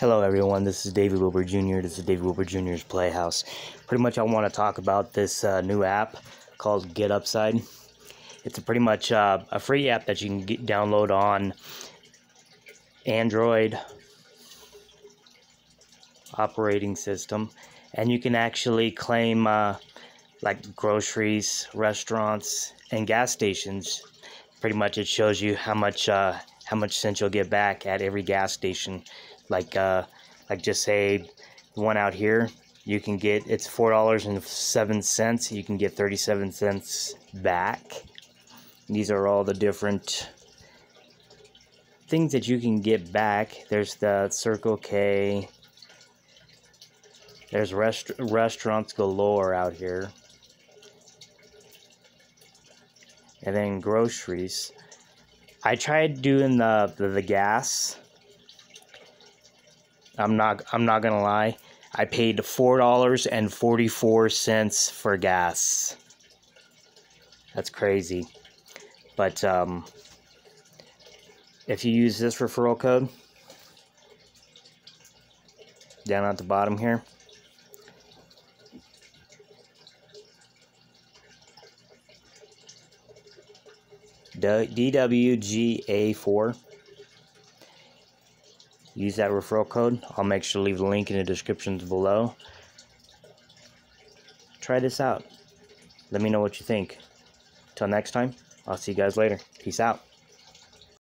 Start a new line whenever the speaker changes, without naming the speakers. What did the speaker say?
Hello, everyone. This is David Wilbur Jr. This is David Wilbur Jr.'s Playhouse. Pretty much, I want to talk about this uh, new app called Get Upside. It's a pretty much uh, a free app that you can get, download on Android operating system, and you can actually claim uh, like groceries, restaurants, and gas stations. Pretty much, it shows you how much uh, how much cents you'll get back at every gas station like uh like just say one out here you can get it's four dollars and seven cents you can get 37 cents back. These are all the different things that you can get back. There's the circle k. There's rest restaurants galore out here. And then groceries. I tried doing the the, the gas I'm not I'm not gonna lie. I paid four dollars and forty four cents for gas. That's crazy. But um, if you use this referral code down at the bottom here. DWGA4 use that referral code. I'll make sure to leave the link in the descriptions below. Try this out. Let me know what you think. Till next time, I'll see you guys later. Peace out.